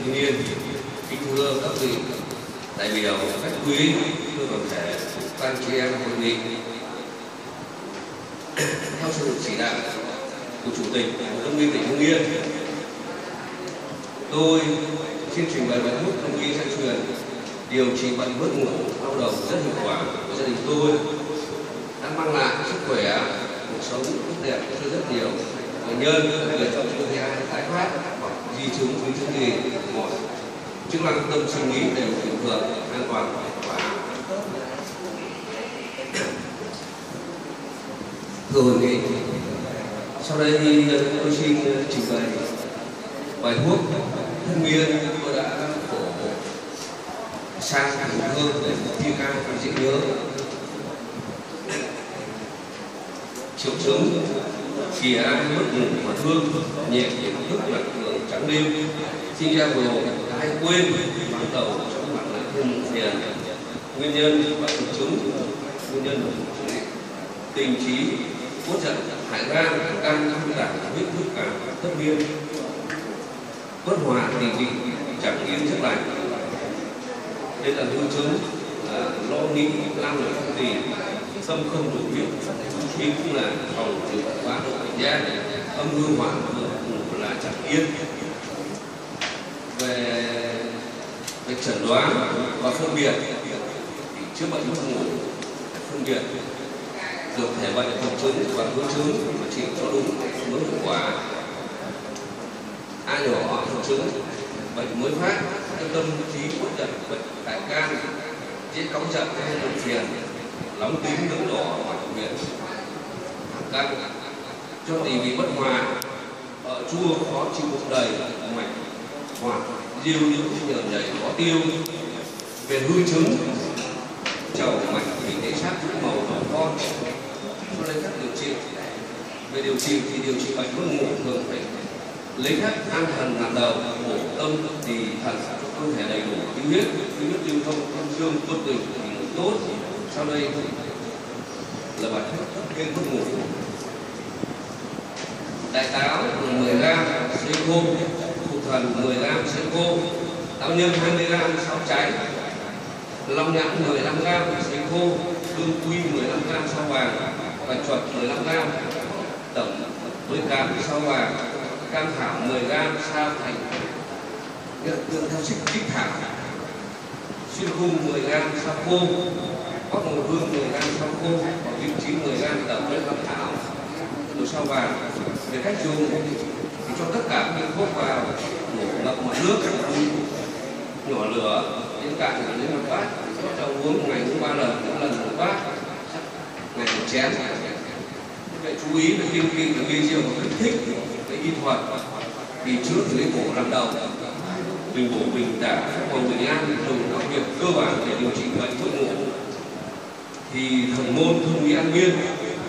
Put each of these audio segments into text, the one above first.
thanh niên, kính thưa các vị đại biểu khách quý, thưa toàn thể ban chị em hội nghị. Theo sự chỉ đạo của Chủ tịch của Đông y tỉnh Hưng Yên, tôi xin trình bày bài thuốc đông y gia truyền điều trị bệnh mất ngủ đau đầu rất hiệu quả của gia đình tôi đã mang lại sức khỏe cuộc sống tốt đẹp cho rất nhiều bệnh nhân người trong cơ thể tái phát hoặc di chứng với chứng gì mọi chức năng tâm sinh lý đều bình thường, an toàn và thưa hội nghị sau đây tôi xin trình bày bài thuốc thân miên tôi đã phổ sang thủ hương để thi ca dễ nhớ. Triệu chứng khi ai mất ngủ mà thương, nhẹ nhàng thức mặt thường trắng đêm. Sinh ra vừa ai quên ban đầu trong mặt là không phiền nguyên nhân và triệu chứng, nguyên nhân tình trí, cốt giận, hại gan gan không giảm huyết thức cảm tất nhiên bất hòa thì vị chẳng yên chất lành đây là hư chứng à, lo nghĩ lao lực không xâm tâm không đủ huyết khi cũng là phòng trừ quá độ bệnh gian âm hư hỏa là chẳng yên. Về về chẩn đoán và phân biệt, thì chữa bệnh mất ngủ, phân biệt được thể bệnh hội chứng và hướng chứng và chỉ cho đúng mới hiệu quả. Ai nhỏ hội chứng, bệnh mới phát tâm trí bất giận bệnh tại can, dễ cóng giận hay buồn phiền nóng tính nóng đỏ hoặc miệng đang cho tỷ vị bất hòa ở chua khó chịu bụng đầy mạch hòa diêu những nhờ nhảy khó tiêu. Về hư chứng chầu, mạch thì thế sát những màu đỏ con. Cho nên các điều trị, về điều trị thì điều trị bệnh mất ngủ thường phải lấy các an thần làm đầu, bổ tâm, thì thần cho cơ thể đầy đủ khí huyết. Khí huyết lưu thông tâm dương quân tình thì tốt. Sau đây là bài thuốc gây mất ngủ đại táo 10 gram xay khô phụ thần 10 gram xay khô táo nhân 20 gram, sáu trái. Long nhãn 15 gram xay khô đương quy 15 gram sao vàng. Và chuột 15 gram. Tổng với cám sao vàng. Cam thảo 10 gram sao thành. Hiện tượng theo xích kích thảo xuyên khung 10 gram sao khô bóc màu hương 10 gram sao khô và kim chín 10 gram tổng với cam thảo. Một sao vàng về cách dùng thì cho tất cả các thuốc vào đổ ngập một nước nhỏ lửa đến cạn thì đến một bát, cho uống một ngày uống ba lần, mỗi lần một bát ngày một chén. Vậy chú ý về kiêng kỵ và ghi rượu và thích cái y thuật thì trước thì lấy bổ làm đầu. Bình bổ bình đã còn bình an dùng các việc cơ bản để điều trị bệnh mất ngủ. Thì thần môn thông nghĩa an nguyên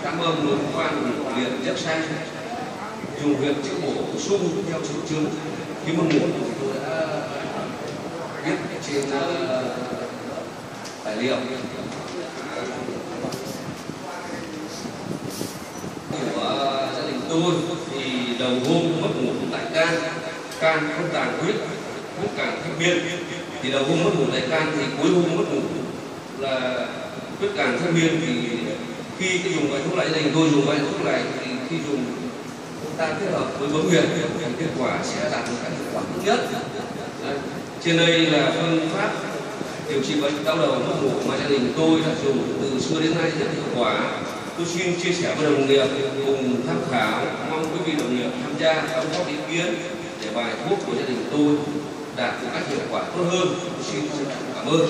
cảm ơn luôn quan liền rất sai dùng việc chữa bổ sung theo triệu chứng khi mất ngủ tôi đã biết trên ờ, tài liệu. Của ờ, gia đình tôi thì đầu hôm mất ngủ tại can can không tàn huyết, cũng càng thấp biên thì đầu hôm mất ngủ tại can thì cuối hôm mất ngủ là huyết càng thấp biên thì khi dùng loại thuốc này, gia đình tôi dùng loại thuốc này thì khi dùng chúng ta kết hợp với bấm huyệt thì kết quả sẽ đạt được các hiệu quả tốt nhất. Đấy. trên đây là phương pháp điều trị bệnh đau đầu mất ngủ mà gia đình tôi đã dùng từ xưa đến nay rất hiệu quả. Tôi xin chia sẻ với đồng nghiệp cùng tham khảo, mong quý vị đồng nghiệp tham gia, đóng góp ý kiến để bài thuốc của gia đình tôi đạt được các hiệu quả tốt hơn. Tôi xin cảm ơn.